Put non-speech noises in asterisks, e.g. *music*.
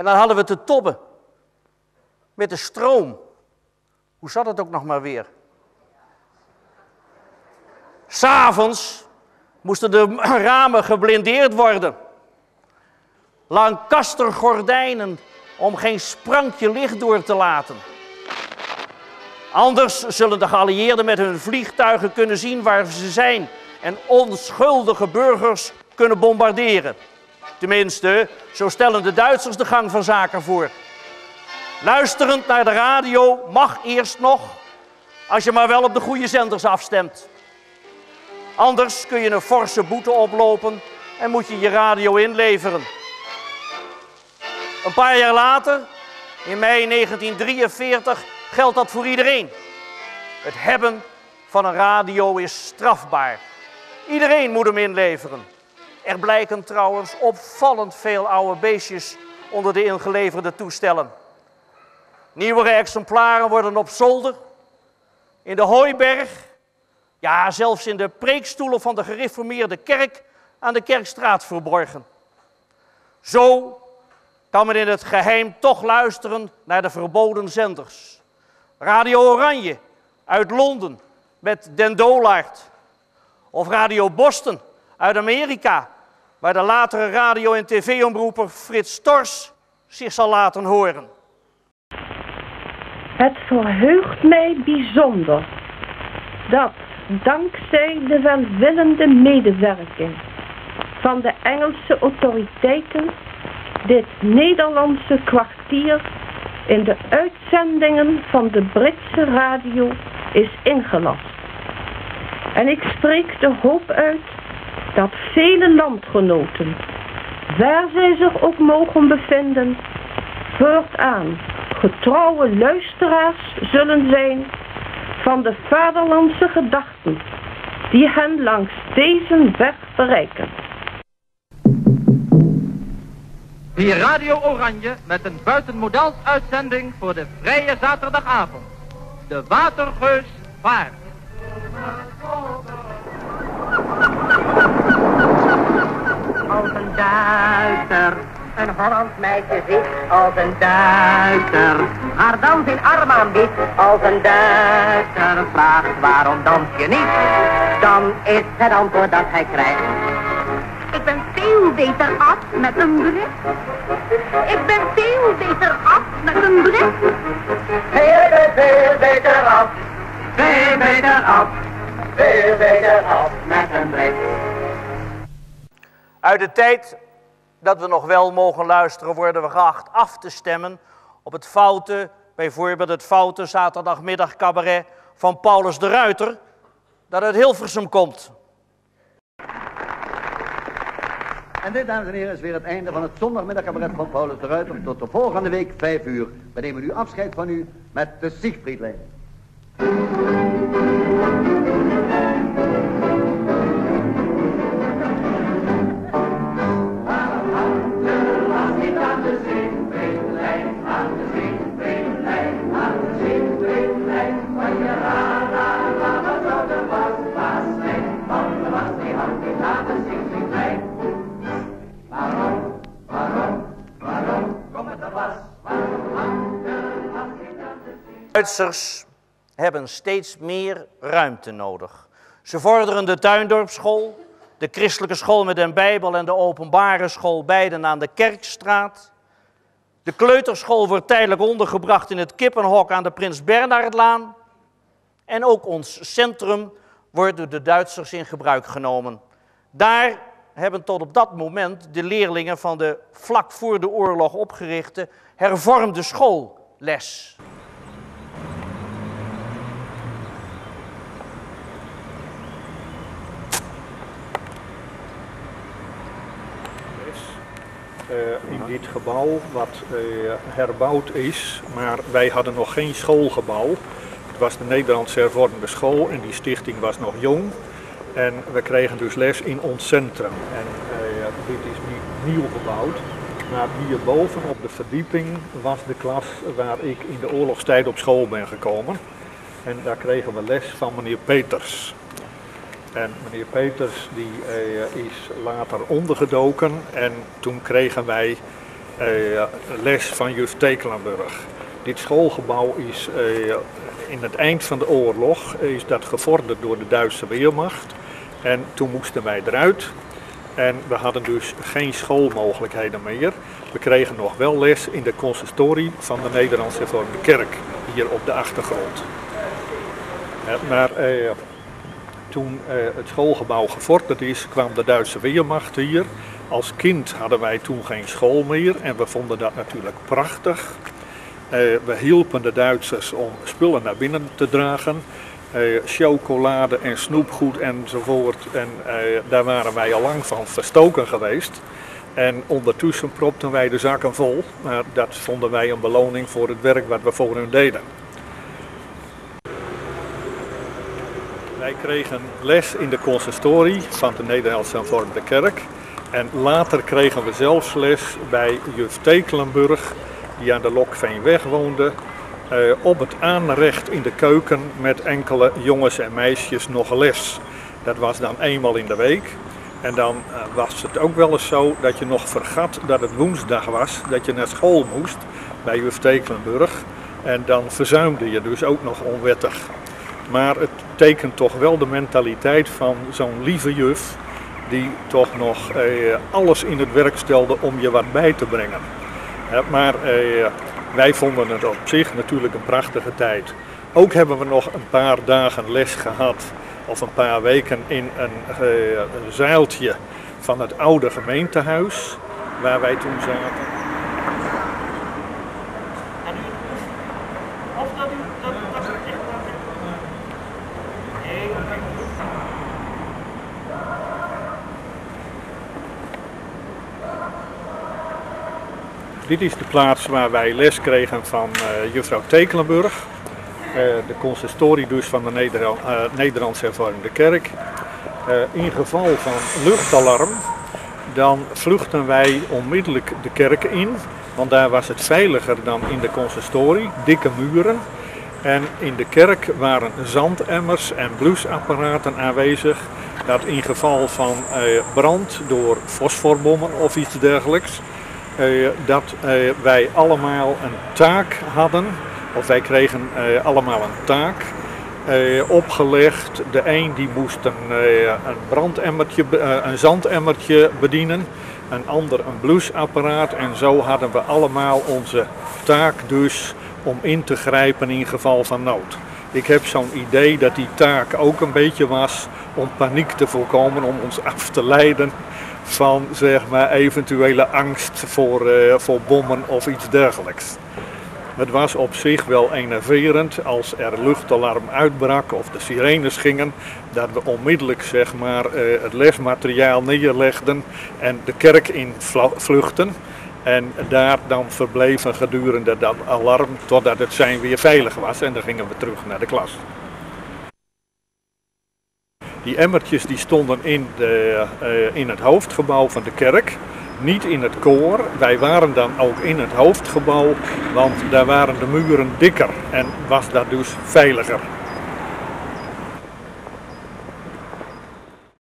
En dan hadden we te tobben met de stroom. Hoe zat het ook nog maar weer? S'avonds moesten de *clears throat* ramen geblindeerd worden. Lancaster gordijnen om geen sprankje licht door te laten. Anders zullen de geallieerden met hun vliegtuigen kunnen zien waar ze zijn en onschuldige burgers kunnen bombarderen. Tenminste, zo stellen de Duitsers de gang van zaken voor. Luisterend naar de radio mag eerst nog, als je maar wel op de goede zenders afstemt. Anders kun je een forse boete oplopen en moet je je radio inleveren. Een paar jaar later, in mei 1943, geldt dat voor iedereen. Het hebben van een radio is strafbaar. Iedereen moet hem inleveren. Er blijken trouwens opvallend veel oude beestjes onder de ingeleverde toestellen. Nieuwere exemplaren worden op zolder, in de hooiberg, ja zelfs in de preekstoelen van de gereformeerde kerk aan de kerkstraat verborgen. Zo kan men in het geheim toch luisteren naar de verboden zenders. Radio Oranje uit Londen met Den Dolaert. Of Radio Boston uit Amerika, waar de latere radio- en tv-omroeper Frits Stors zich zal laten horen. Het verheugt mij bijzonder dat dankzij de welwillende medewerking van de Engelse autoriteiten dit Nederlandse kwartier in de uitzendingen van de Britse radio is ingelast. En ik spreek de hoop uit dat vele landgenoten, waar zij zich ook mogen bevinden, voortaan getrouwe luisteraars zullen zijn van de vaderlandse gedachten die hen langs deze weg bereiken. Hier Radio Oranje met een buitenmodels uitzending voor de vrije zaterdagavond. De Watergeus vaart. Als een duiter, een Hollands meisje zit als een duiter. Haar dans in arm aanbiedt als een duiter. Vraagt waarom dans je niet, dan is het antwoord dat hij krijgt. Ik ben veel beter af met een bret. Ik ben veel beter af met een bret. Heel, veel beter af. Veel beter af, Veel beter af. met een bret. Uit de tijd dat we nog wel mogen luisteren, worden we geacht af te stemmen op het foute, bijvoorbeeld het foute zaterdagmiddag cabaret van Paulus de Ruiter, dat uit Hilversum komt. En dit, dames en heren, is weer het einde van het zondagmiddagcabaret van Paulus de Ruiter. Tot de volgende week, vijf uur. We nemen nu afscheid van u met de Siegfriedlijn. Duitsers hebben steeds meer ruimte nodig. Ze vorderen de tuindorpschool, de christelijke school met een bijbel en de openbare school, beiden aan de Kerkstraat. De kleuterschool wordt tijdelijk ondergebracht in het kippenhok aan de Prins Bernhardlaan. En ook ons centrum wordt door de Duitsers in gebruik genomen. Daar hebben tot op dat moment de leerlingen van de vlak voor de oorlog opgerichte hervormde school les. eh, in dit gebouw wat eh, herbouwd is, maar wij hadden nog geen schoolgebouw. Het was de Nederlandse hervormde school en die stichting was nog jong. En we kregen dus les in ons centrum. En eh, dit is niet nieuw gebouwd, maar hierboven op de verdieping was de klas waar ik in de oorlogstijd op school ben gekomen. En daar kregen we les van meneer Peters. En meneer Peters die eh, is later ondergedoken en toen kregen wij les van juf Tekelenburg. Dit schoolgebouw is in het eind van de oorlog is dat gevorderd door de Duitse Weermacht. En toen moesten wij eruit. En we hadden dus geen schoolmogelijkheden meer. We kregen nog wel les in de consistorie van de Nederlandse Hervormde Kerk, hier op de achtergrond. maar eh, toen eh, het schoolgebouw gevorderd is, kwam de Duitse Weermacht hier. Als kind hadden wij toen geen school meer en we vonden dat natuurlijk prachtig. Eh, we hielpen de Duitsers om spullen naar binnen te dragen. Eh, chocolade en snoepgoed enzovoort. En eh, daar waren wij al lang van verstoken geweest. En ondertussen propten wij de zakken vol. Maar dat vonden wij een beloning voor het werk wat we voor hun deden. Wij kregen les in de consistorie van de Nederlandse Hervormde Kerk. En later kregen we zelfs les bij juf Tekelenburg, die aan de Lokveenweg woonde. Eh, op het aanrecht in de keuken met enkele jongens en meisjes nog les. Dat was dan eenmaal in de week. En dan eh, was het ook wel eens zo dat je nog vergat dat het woensdag was, dat je naar school moest bij juf Tekelenburg. En dan verzuimde je dus ook nog onwettig. Maar het tekent toch wel de mentaliteit van zo'n lieve juf die toch nog eh, alles in het werk stelde om je wat bij te brengen. Maar eh, wij vonden het op zich natuurlijk een prachtige tijd. Ook hebben we nog een paar dagen les gehad, of een paar weken in een, uh, een zeiltje van het oude gemeentehuis, waar wij toen zaten. Dit is de plaats waar wij les kregen van uh, juffrouw Tekelenburg. Uh, de consistorie dus van de uh, Nederlandse Hervormde Kerk. in geval van luchtalarm, dan vluchten wij onmiddellijk de kerk in. Want daar was het veiliger dan in de consistorie, dikke muren. En in de kerk waren zandemmers en blusapparaten aanwezig. Dat in geval van brand door fosforbommen of iets dergelijks eh, dat eh, wij allemaal een taak hadden, of wij kregen eh, allemaal een taak opgelegd. De een die moest een, een brandemmertje, een zandemmertje bedienen, een ander een blusapparaat en zo hadden we allemaal onze taak dus om in te grijpen in geval van nood. Ik heb zo'n idee dat die taak ook een beetje was om paniek te voorkomen, om ons af te leiden van zeg maar, eventuele angst voor, uh, voor bommen of iets dergelijks. Het was op zich wel enerverend als er luchtalarm uitbrak of de sirenes gingen, dat we onmiddellijk zeg maar, uh, het lesmateriaal neerlegden en de kerk in vluchten. En daar dan verbleven gedurende dat alarm totdat het zijn weer veilig was en dan gingen we terug naar de klas. Die emmertjes die stonden in, de, uh, in het hoofdgebouw van de kerk, niet in het koor. Wij waren dan ook in het hoofdgebouw, want daar waren de muren dikker en was dat dus veiliger.